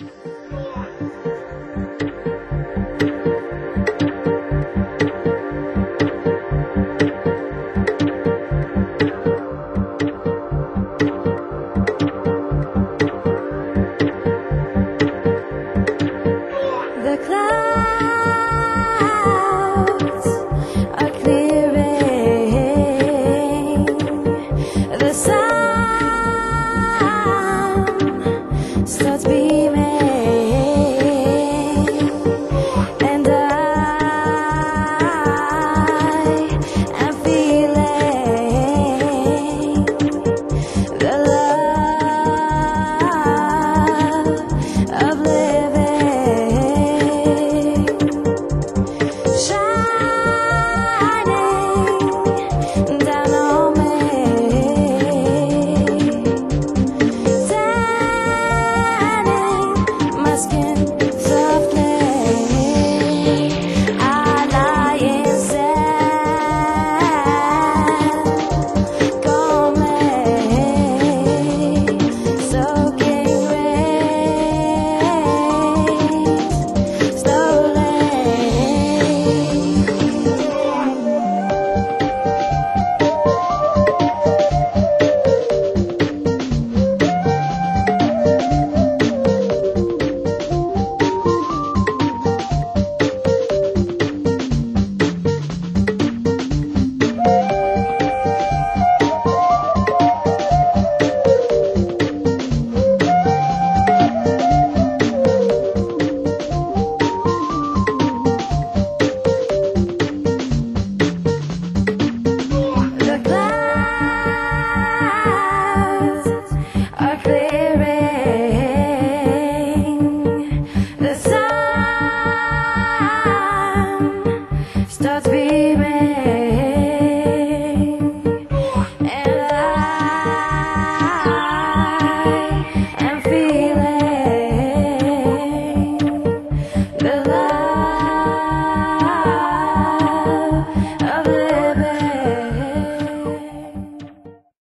The clouds are clearing. The sun starts beaming, The sun starts beaming, and I am feeling the love of.